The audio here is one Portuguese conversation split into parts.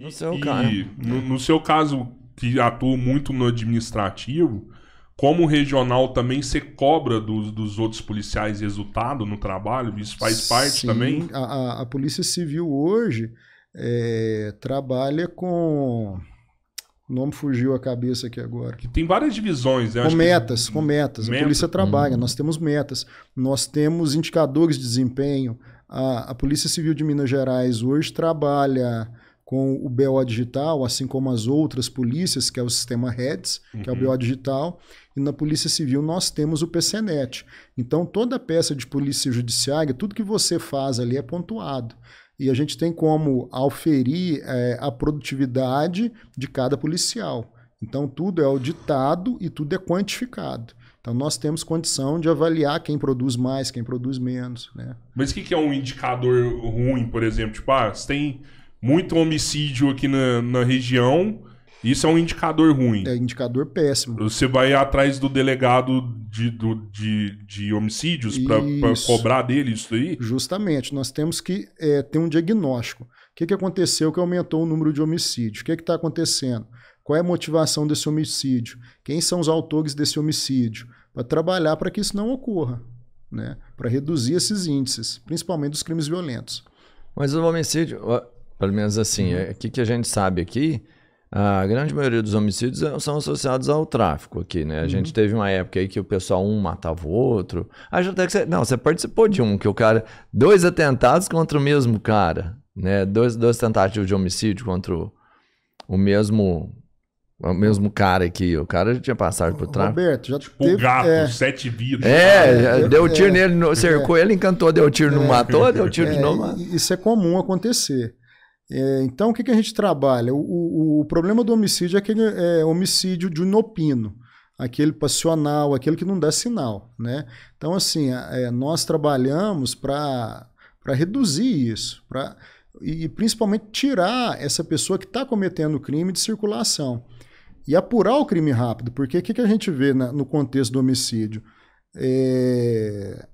No seu caso. No, no seu caso, que atua muito no administrativo, como regional também você cobra dos, dos outros policiais resultado no trabalho? Isso faz parte Sim, também? A, a, a Polícia Civil hoje é, trabalha com. O nome fugiu a cabeça aqui agora. Que tem várias divisões, né? Com Acho que- metas, com metas. A Meta. polícia trabalha, Uhum. nós temos metas, nós temos indicadores de desempenho. A, a Polícia Civil de Minas Gerais hoje trabalha com o BO digital, assim como as outras polícias, que é o sistema REDS, que é o Uhum. BO digital, e na Polícia Civil nós temos o PCNet. Então toda peça de polícia judiciária, tudo que você faz ali é pontuado. E a gente tem como auferir eh, a produtividade de cada policial. Então tudo é auditado e tudo é quantificado. Então nós temos condição de avaliar quem produz mais, quem produz menos. Né? Mas o que, que é um indicador ruim, por exemplo? Tipo, ah, você tem muito homicídio aqui na, na região, isso é um indicador ruim. É indicador péssimo. Você vai atrás do delegado de, do- de, de homicídios para cobrar dele isso aí? Justamente, nós temos que eh, ter um diagnóstico. O que, que aconteceu que aumentou o número de homicídios? O que está acontecendo? Qual é a motivação desse homicídio? Quem são os autores desse homicídio? Para trabalhar para que isso não ocorra, né? para reduzir esses índices, principalmente dos crimes violentos. Mas o homicídio, pelo menos assim, é, o que, que a gente sabe aqui, a grande maioria dos homicídios é- são associados ao tráfico aqui, né? A gente teve uma época aí que o pessoal um matava o outro. Acho até que você, não, você participou de um que o cara, dois atentados contra o mesmo cara, né? Dois, dois tentativas de homicídio contra o, o mesmo o mesmo cara aqui. O cara já tinha passado por tráfico. Roberto, já O teve. gato, é, sete vidas. É, já É, deu tiro é, nele, cercou ele, encantou, deu tiro, não matou, deu tiro de É, novo. Isso é comum acontecer. É, então, o que, que a gente trabalha? O, o- o problema do homicídio é aquele é, homicídio de inopino, aquele passional, aquele que não dá sinal. Né? Então, assim, é, nós trabalhamos para reduzir isso, pra, e principalmente tirar essa pessoa que está cometendo o crime de circulação e apurar o crime rápido, porque o que, que a gente vê na- no contexto do homicídio? É,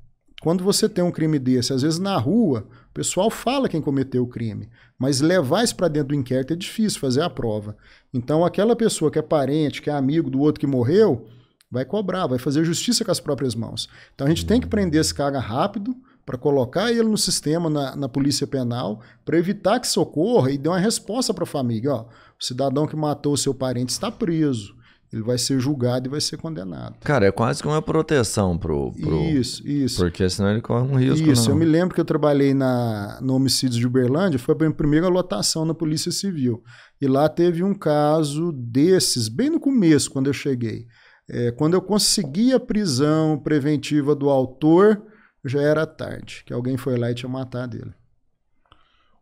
quando você tem um crime desse, às vezes na rua, o pessoal fala quem cometeu o crime, mas levar isso para dentro do inquérito é difícil fazer a prova. Então, aquela pessoa que é parente, que é amigo do outro que morreu, vai cobrar, vai fazer justiça com as próprias mãos. Então, a gente tem que prender esse cara rápido para colocar ele no sistema, na, na polícia penal, para evitar que socorra e dê uma resposta para a família. Ó, o cidadão que matou o seu parente está preso. Ele vai ser julgado e vai ser condenado. Cara, é quase que uma proteção pro. pro Isso, isso. Porque senão ele corre um risco. Isso, não. eu me lembro que eu trabalhei na, no homicídio de Uberlândia, foi a minha primeira lotação na Polícia Civil. E lá teve um caso desses, bem no começo, quando eu cheguei. É, quando eu consegui a prisão preventiva do autor, já era tarde, que alguém foi lá e tinha matado ele.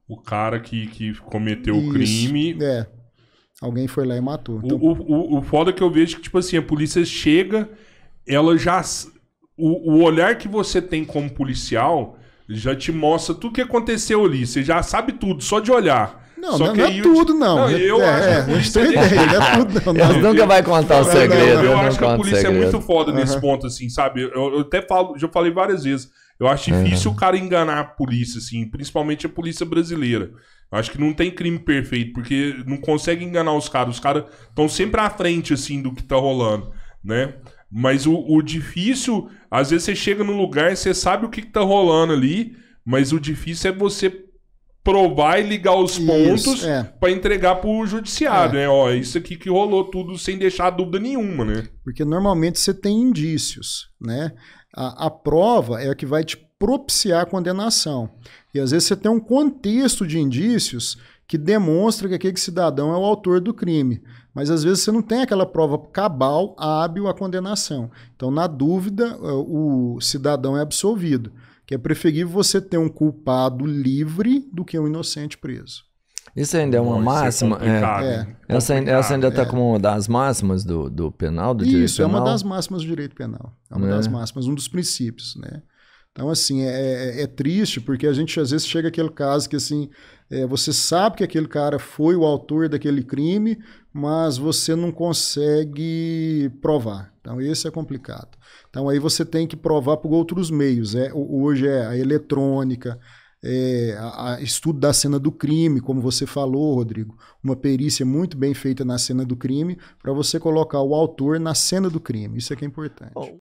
O cara que, que cometeu o Isso, crime. É, alguém foi lá e matou. O, Então, o, o, o foda é que eu vejo que, tipo assim, a polícia chega, ela já. O, o olhar que você tem como policial já te mostra tudo que aconteceu ali. Você já sabe tudo, só de olhar. não, Só não, que não é eu- tudo, não. Não, eu é, acho que a é, polícia não é tudo, não. não. Eles nunca vai contar o segredo. não, eu né? acho que a polícia é segredo. muito foda nesse ponto, assim, sabe? Eu, eu até falo, já falei várias vezes. Eu acho difícil o cara enganar a polícia, assim, principalmente a polícia brasileira. Acho que não tem crime perfeito, porque não consegue enganar os caras. Os caras estão sempre à frente, assim, do que tá rolando, né? Mas o, o difícil, às vezes você chega num lugar e você sabe o que, que tá rolando ali, mas o difícil é você provar e ligar os Isso, pontos é. pra entregar pro judiciário, né? Ó, isso aqui que rolou tudo sem deixar dúvida nenhuma, né? Porque normalmente você tem indícios, né? A, a prova é a que vai te propiciar a condenação. E às vezes você tem um contexto de indícios que demonstra que aquele cidadão é o autor do crime. Mas às vezes você não tem aquela prova cabal, hábil à condenação. Então, na dúvida, eh, o cidadão é absolvido. Que é preferível você ter um culpado livre do que um inocente preso. Isso ainda é uma Nossa, máxima. É É. hein? Essa, ainda- essa ainda Complicado. está como uma das máximas do, do penal, do direito Isso, é uma penal? das máximas do direito penal. É uma É. das máximas, um dos princípios, né? Então, assim, é, é- é triste porque a gente às vezes chega aquele caso que, assim, é, você sabe que aquele cara foi o autor daquele crime, mas você não consegue provar. Então, esse é complicado. Então, aí você tem que provar por outros meios. É, ho- hoje é a eletrônica, é, a, a estudo da cena do crime, como você falou, Rodrigo, uma perícia muito bem feita na cena do crime, para você colocar o autor na cena do crime. Isso é que é importante.